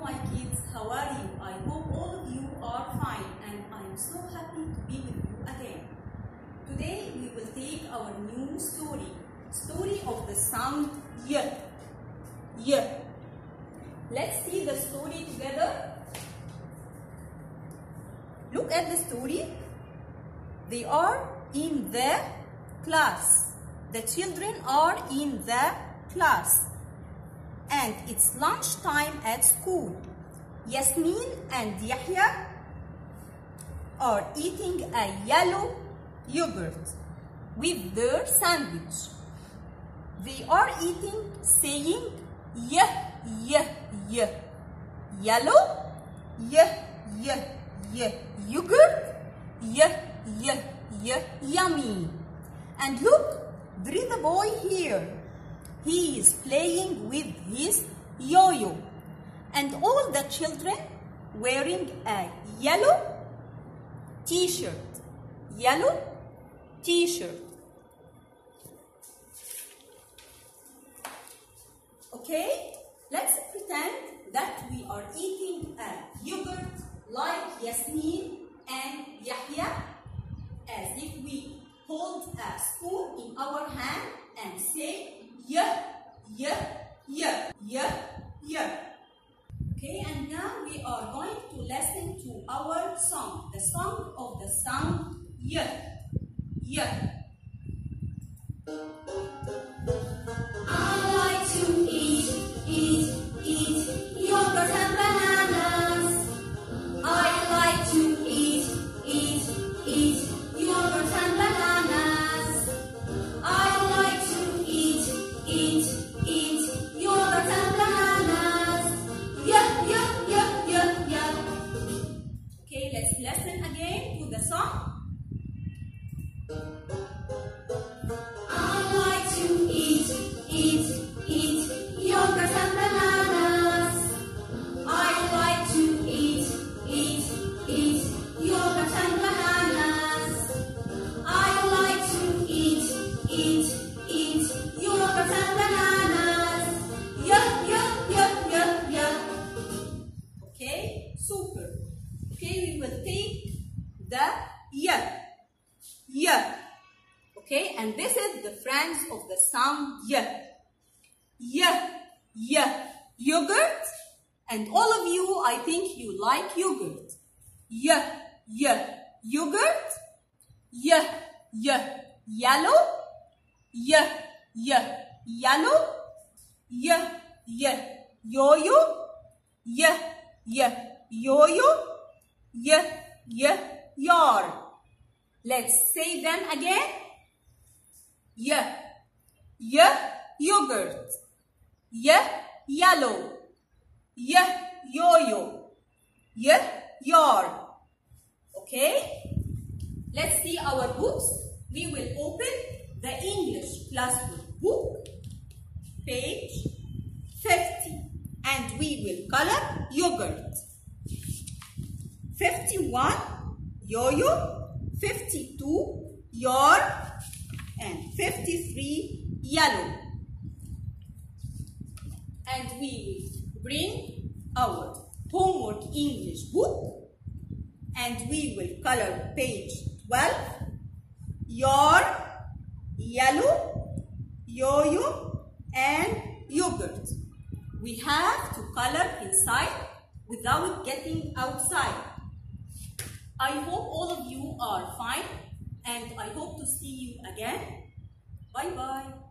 my kids, how are you? I hope all of you are fine and I'm so happy to be with you again. Today we will take our new story, story of the sound Y. Y. Let's see the story together. Look at the story. They are in the class. The children are in the class and it's lunchtime at school. Yasmin and Yahya are eating a yellow yogurt with their sandwich. They are eating saying yeah, yeah, yeah. Yellow, yeah, yeah, yeah. Yogurt, yeah, yeah, yeah. Yummy. And look, there is a boy here. He is playing with his yo-yo. And all the children wearing a yellow t-shirt. Yellow t-shirt. Okay, let's pretend that we are eating a yogurt like Yasmin and Yahya as if we hold a spoon in our hand and say yeah, yeah, yeah, yeah. Okay, and now we are going to listen to our song, the song of the sound yeah, eat, Okay, and this is the friends of the sound yeah, yeah, yeah. Yogurt, and all of you, I think you like yogurt. Yeah, yeah. Yogurt, yeah, yeah. Yellow, yeah, yeah. Yellow, yeah, yeah. Yo-yo, yeah, yeah. Yo-yo, yeah, yeah. Yar. Let's say them again. Yeah, yeah. Yogurt. Yeah, yellow. Yeah, yo-yo. Yeah, yar. Okay? Let's see our books. We will open the English classroom book, page 50. And we will color yogurt. 51, yo-yo. 52, yar. And 53, yellow. And we bring our homework English book and we will color page 12 your yellow yo-yo and yogurt. We have to color inside without getting outside. I hope all of you are fine and i hope to see you again. Bye bye